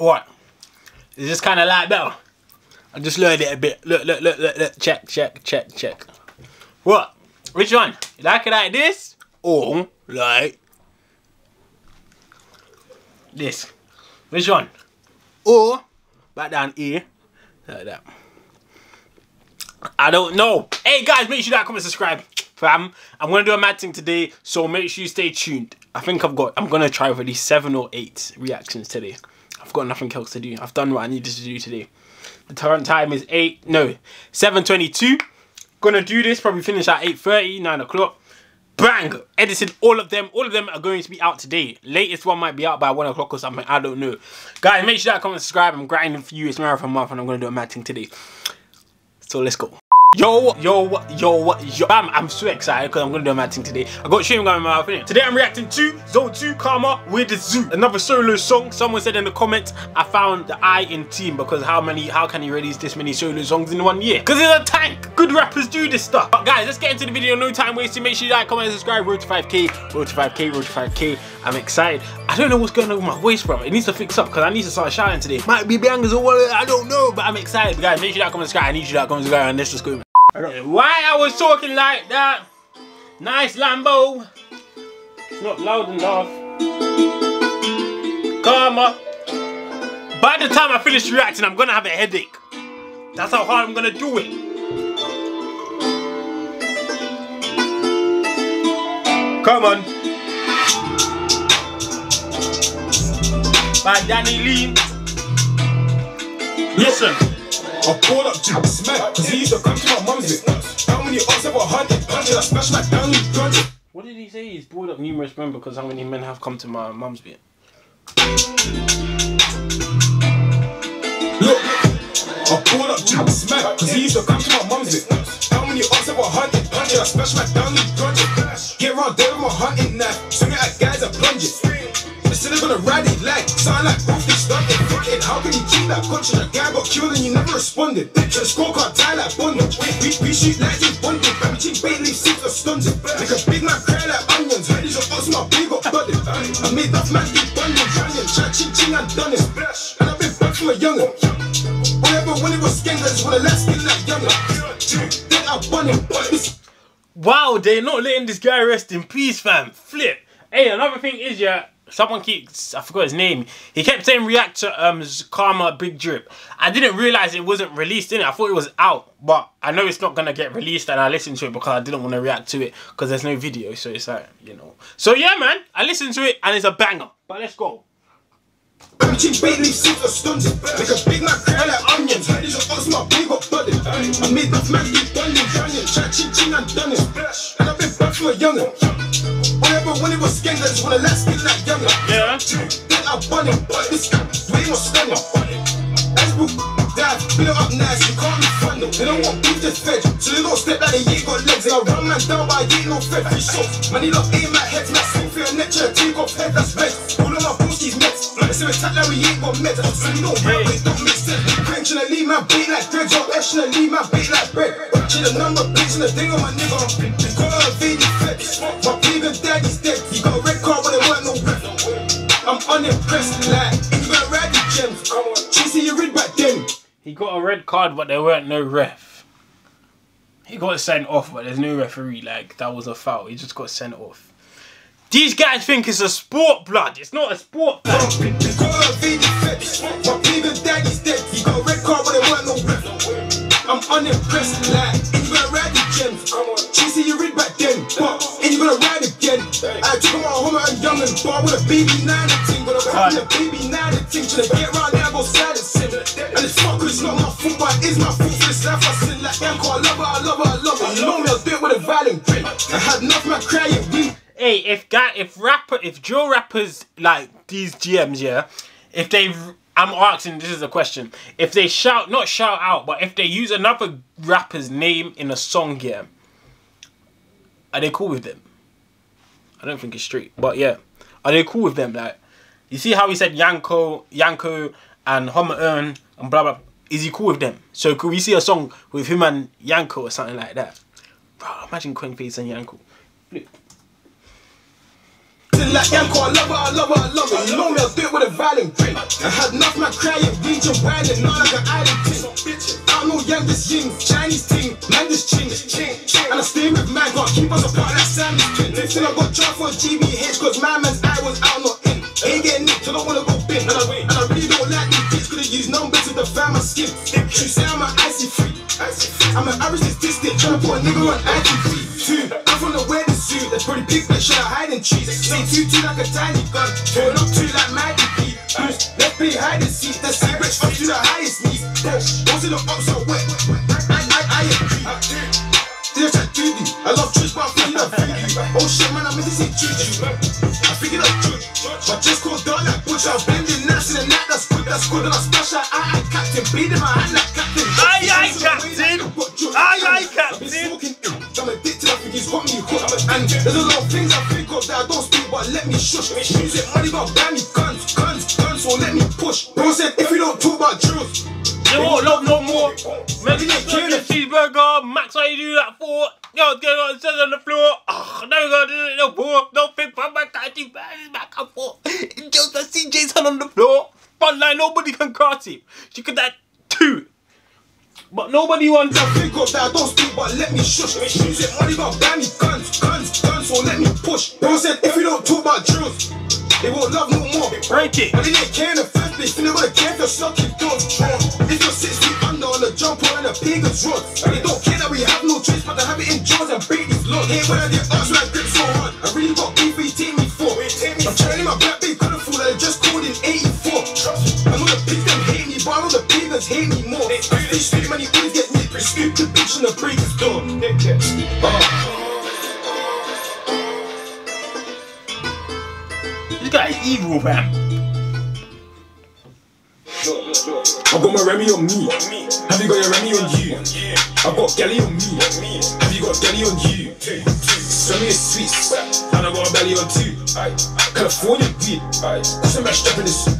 What? Is this kind of light better? I just lowered it a bit. Look, look, look, look, look. Check, check, check, check. What? Which one? You like it like this? Or like this? Which one? Or back down here. Like that. I don't know. Hey guys, make sure you like, comment, subscribe. Fam, I'm gonna do a mad thing today, so make sure you stay tuned. I think I've got I'm gonna try for these seven or eight reactions today. I've got nothing else to do. I've done what I needed to do today. The current time is 8, no, 7.22. Gonna do this, probably finish at 8.30, 9 o'clock. Bang! Edited all of them. All of them are going to be out today. Latest one might be out by 1 o'clock or something. I don't know. Guys, make sure that comment, subscribe. I'm grinding for you. It's Marathon Month and I'm to do a mad thing today. So let's go. Yo, yo, yo, yo. Bam, I'm so excited because I'm going to do mad thing today. I got streaming going in my opinion. Today I'm reacting to Zone 2 Karma Weirdest Zoo. Another solo song. Someone said in the comments, I found the I in team because how many, how can he release this many solo songs in one year? Because he's a tank. Good rappers do this stuff. But guys, let's get into the video. No time wasting. Make sure you like, comment, and subscribe. Road to 5k, road to 5k, road to 5k. I'm excited. I don't know what's going on with my voice, bro. It needs to fix up because I need to start shouting today. Might be bangers or what, I don't know. But I'm excited. Guys, make sure like, comment, subscribe. I need you to comment, subscribe. And let's just go. Why I was talking like that? Nice Lambo. It's not loud enough. Come up. By the time I finish reacting, I'm gonna have a headache. That's how hard I'm gonna do it. Come on. By Danny Lee. Listen. I pulled up to smack, cause he used to come to my mum's. How many odds ever hundred? Hundred, I smash my down, you grudge. What did he say? He's brought up numerous men because how many men have come to my mum's bit? Look, I pulled up to smack, cause he used to come to my mum's bit. How many odds ever hundred? Hundred, I smash my down, you grudge. Get around there with my hunting knife, swing it at guys and plunge it. Instead of gonna ride it like, sound like both they started fucking. How can you keep that conscious? A guy got killed and you never responded. To the scorecard, tie like bondage. We, we shoot like you bonded. Bait leaf six or stuns it. Make a big man cry like onions. These are us, my big got flooded. I made that man keep bundling, trying, chat, ching, ching, and done it. And I've been back from a youngin'. Whenever when it was I just wanna let skin like youngin'. Then I bun him. Wow, they're not letting this guy rest in peace, fam. Flip. Hey, another thing is, yeah, someone keeps, I forgot his name. He kept saying react to um, Karma Big Drip. I didn't realize it wasn't released in it. I thought it was out, but I know it's not to get released and I listened to it because I didn't want to react to it because there's no video. So it's like, you know. So yeah, man, I listened to it and it's a banger. But let's go. I made. When it was I just wanna let skin like youngin'. Yeah. Then I him, but this guy way more stunning. As we dive, build it up nice, you can't be fun. They don't want beef just fed, so they don't step like they ain't got legs. They run man down, but I ain't no fed. Free shots, man, he love aim at heads, man, swing for your neck, to take off head, that's red. All of my booskies they say attack like we ain't got meds, so we don't rap, but it don't make sense. Leave my beat like dreads, tryna leave my beat like bread. Watching the number plates and the thing on my nigga. Call her a VD flex, my I'm unimpressed, like, you better ride the gems. Come on, Chasing your rid back then. He got a red card, but there weren't no ref. He got sent off, but there's no referee. Like, that was a foul. He just got sent off. These guys think it's a sport, blood. It's not a sport, blood. They call her a VD flex, my previous daddy's dead. You got a red car, but it weren't no rep. I'm unimpressed, like, you better ride the gems. Come on, Chasing your rid back then, but, and you gonna ride again. I took him home and young and bar with a baby nine having a baby nine and ting. Get round there, I go silence him. And it's fuck, 'cause it's not my fault, but it is my fault this life. I sin like Yanko, I love her, I love her, I love her. Me, I'll do it with a violent grin. I had enough man crying, we. Hey, if guy, if rapper, if drill rappers like these GMs, yeah, if they, I'm asking, this is a question. If they shout, not shout out, but if they use another rapper's name in a song, yeah, are they cool with them? I don't think it's straight, but yeah, are they cool with them? Like, you see how he said Yanko, Yanko, and Homer Earn and blah blah. Is he cool with them? So could we see a song with him and Yanko or something like that? Bro, imagine Kwengface and Yanko. Feeling like Yanko, I love it, I love it, I love I'll do it with a grin. I had enough whining, not like an island. I know young this Chinese man this ching, and I stay with man, can't keep us apart like Siamese twin. I got for GBH, cause my man's eye was out, not in. Ain't getting I don't wanna go bin. And I, and I really don't like these kids, could've used numbers to define my skin. She say I'm an icy free. I'm an average statistic, tryna put a nigga on ITV. Two, I'm from the wedding suit, that's pretty big, but should I hide in trees? Say two, two like a tiny gun, turn up two like Maggie B. Let's play hide and seek, the secrets up to the highest needs. Those are the ups are wet. I, I, agree. There's a duty. I love truth, but I'm feeling voodoo. Oh shit, man, I'm missing juju. Down that butch. I'm blending nuts in the night, that's good, that's good. And I splash out, I, I captain, bleeding my hand like captain. Aye, aye, captain. Aye, aye, captain. I'm addicted, I think he's got me hooked. And there's a lot of things I think of that I don't speak, but let me shush. Music the cheeseburger. Max, how you do that for? Yo, get on, sit on the floor. Oh, you do it no more. Don't think from my country, back and forth. Just the CJ's on the floor. Front line, nobody can cross him. She could that two. But nobody wants I think of that, I don't speak, but let me shush. Music money buy me guns, guns, guns, so let me push. Bro said, if we don't talk about drills, they won't love no more. break it. But they didn't care in the first place, they never care if you're sucking on the pagans run. They don't care that we have no choice, but to have it in jaws and beat these laws. Hey, when I get asked when I grip so hard, I really got beef for you take me for. I'm trying my black big couldn't fool that I just called in 84. I know the pigs them hate me, but I know the pagans hate me more. They speak money, always get nicked. Scoop the bitch in the breaker's door. Uh. This guy is evil, fam. I got my Remy on me. Have you got your Remy on you? I got Galley on me. Have you got Galley on you? Send me a sweets. And I got a belly on two. California weed. Cause I'm strapping this.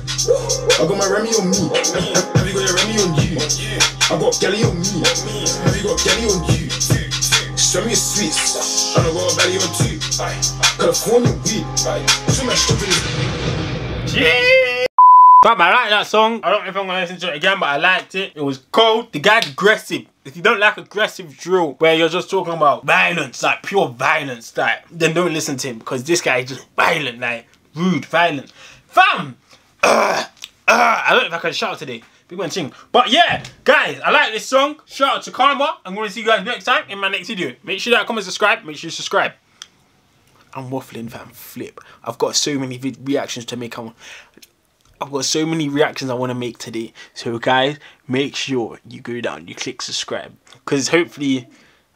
I got my Remy on me. Have you got your Remy on you? I got Galley on me. Have you got Galley on you? Send me a sweets. And I got a belly on two. California weed. Cause I'm strapping this. Yeah. Fam, I like that song. I don't know if I'm gonna listen to it again, but I liked it. It was cold. The guy's aggressive. If you don't like aggressive drill, where you're just talking about violence, like pure violence, like then don't listen to him because this guy is just violent, like rude, violent. Fam, uh, uh, I don't know if I can shout today. Big man ching. But yeah, guys, I like this song. Shout out to Karma. I'm gonna see you guys next time in my next video. Make sure that comment, subscribe. Make sure you subscribe. I'm waffling, fam. Flip. I've got so many reactions to make. I'm, I've got so many reactions I want to make today. So guys, make sure you go down, you click subscribe. Because hopefully,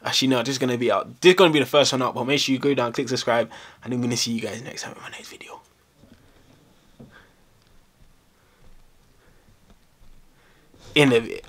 actually no, this is going to be out. This is going to be the first one out. But make sure you go down, click subscribe. And I'm going to see you guys next time in my next video. In a bit.